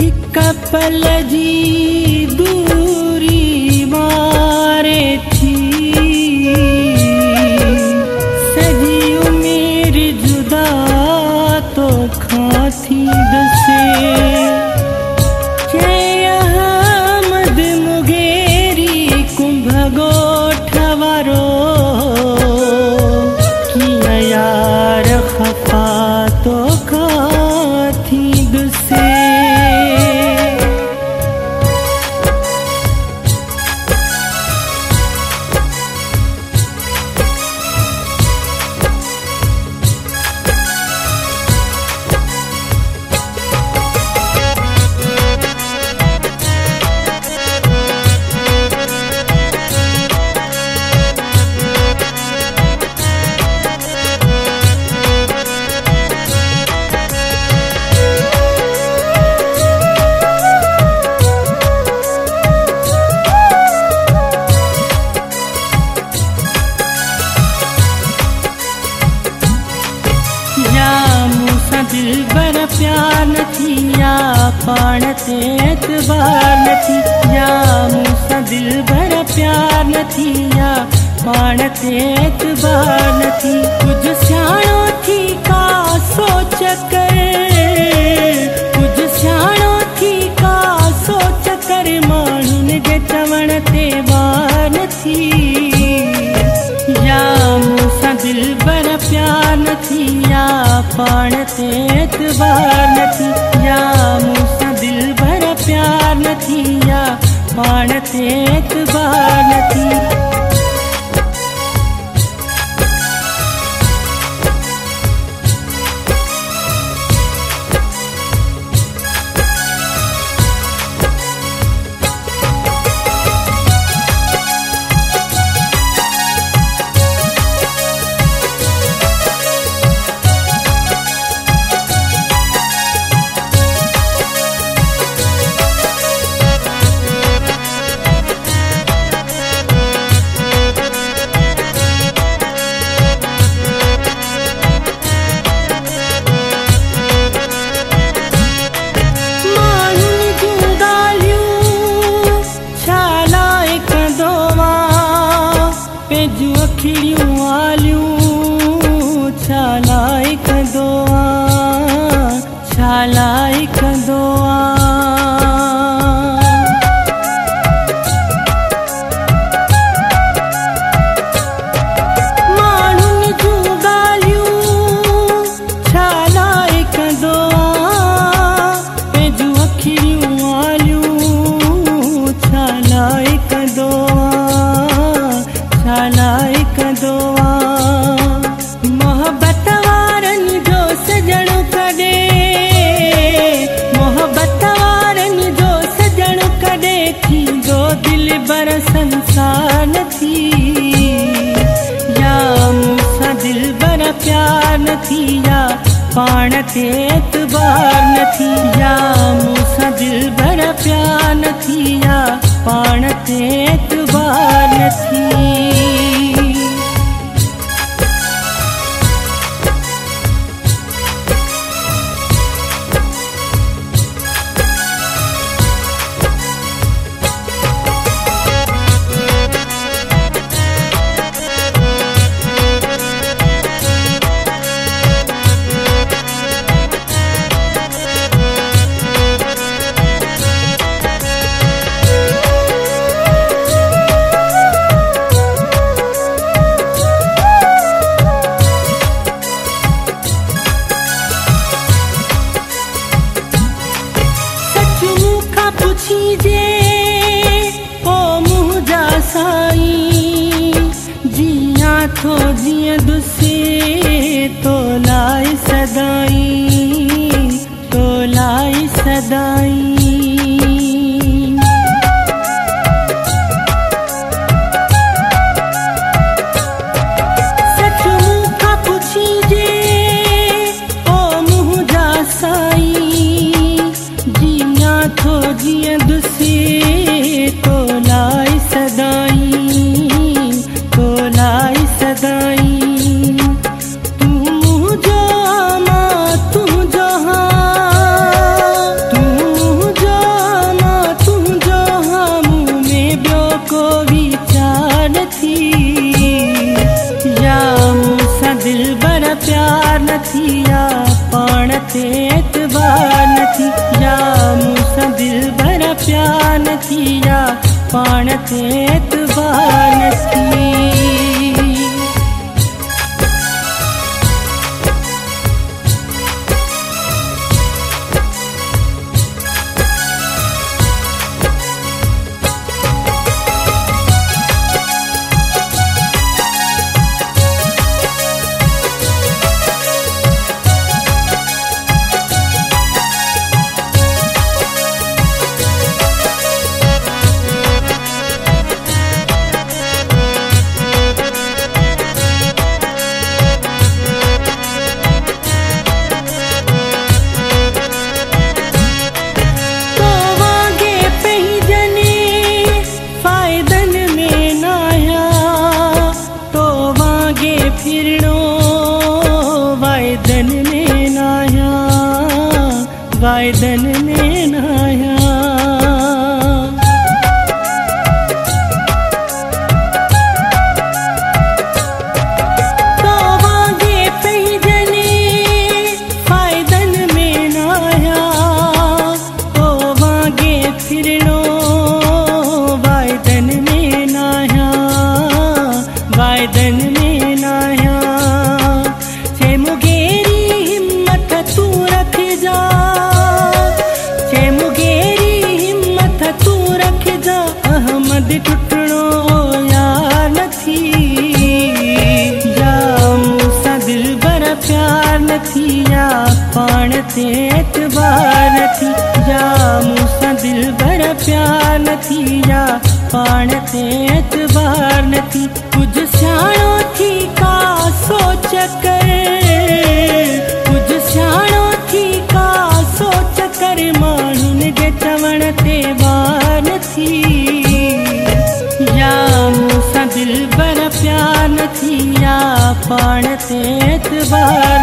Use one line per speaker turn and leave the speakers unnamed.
हिक पल जी दूरी मारे थी। सजी उमेर जुदा तो खासी दसे। मूंसां दिल बर प्यार न थी पाण ते न थी या मूंसां दिल बर प्यार न थी पाण ते न थी कुझु सियाणो थी का सोच कर? कुझु सियाणो थी का सोच कर? माण्हुनि जे चवण ते न थी या मूंसां दिल बर प्यार न थी पाण ते एतबार न या मूंसां दिल भर प्यार न थी या पाण ते दिलि बर संसार थी। या मूसा दिल बर प्यार न थी, या पाण ते एतबार थी। या मूसा दिल बर प्यार थी, या جي او منهنجا سائين جيان ٿو جيئن تو لاءِ سدائين جيئن تو لاءِ سدائين تو لاءِ سدائين تون جو تون جو تون جو مان تنهنجو ٻيو ڪو وي نه ٿي دل ڀر پيار نه ٿي آهي پاڻ تي पान पाण ते वाइदनि में تي اعتبار نٿي يا مون سان دل ڀر پيار نٿي يا پاڻ نٿي ڪجهه سياڻو ٿي سوچ ڪر؟ ٿي ماڻهن جي چوڻ تي يا مون سان دل ڀر پيار نٿي يا پاڻ تي اعتبار